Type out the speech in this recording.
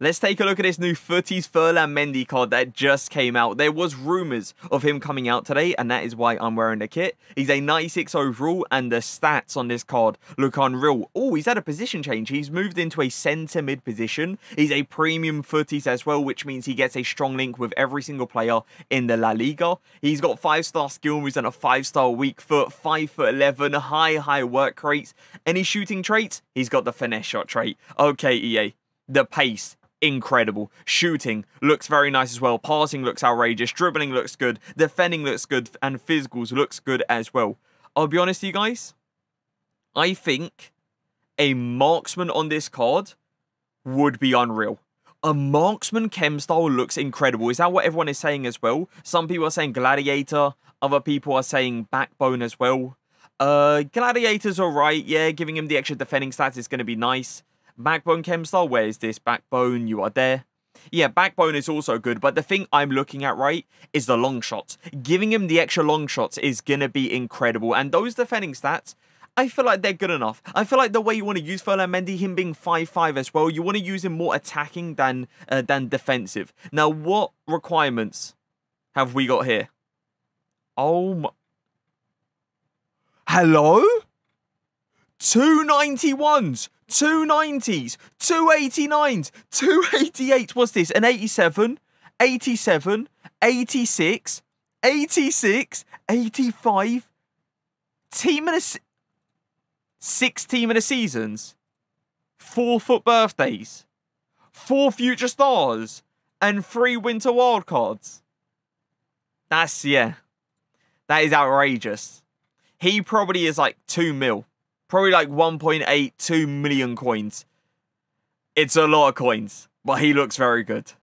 Let's take a look at this new Futties Ferland Mendy card that just came out. There was rumours of him coming out today, and that is why I'm wearing the kit. He's a 96 overall, and the stats on this card look unreal. Oh, he's had a position change. He's moved into a centre mid position. He's a premium Futties as well, which means he gets a strong link with every single player in the La Liga. He's got 5-star skill moves and a 5-star weak foot, 5 foot 11, high, high work rates. Any shooting traits? He's got the finesse shot trait. Okay, EA. The pace, incredible. Shooting looks very nice as well. Passing looks outrageous. Dribbling looks good. Defending looks good. And physicals looks good as well. I'll be honest with you guys. I think a marksman on this card would be unreal. A marksman chem style looks incredible. Is that what everyone is saying as well? Some people are saying gladiator. Other people are saying backbone as well. Uh, gladiator's alright. Yeah, giving him the extra defending stats is going to be nice. Backbone chem style, where is this? Backbone, you are there. Yeah, Backbone is also good, but the thing I'm looking at, right, is the long shots. Giving him the extra long shots is going to be incredible. And those defending stats, I feel like they're good enough. I feel like the way you want to use Ferland Mendy, him being 5'5 as well, you want to use him more attacking than, uh, than defensive. Now, what requirements have we got here? Oh my... Hello? 291s, 290s, 289s, 288. What's this? An 87, 87, 86, 86, 85. Team in a six team in a seasons, four FUT Birthdays, four future stars, and three winter wildcards. That's yeah. That is outrageous. He probably is like two mil. Probably like 1.82 million coins. It's a lot of coins, but he looks very good.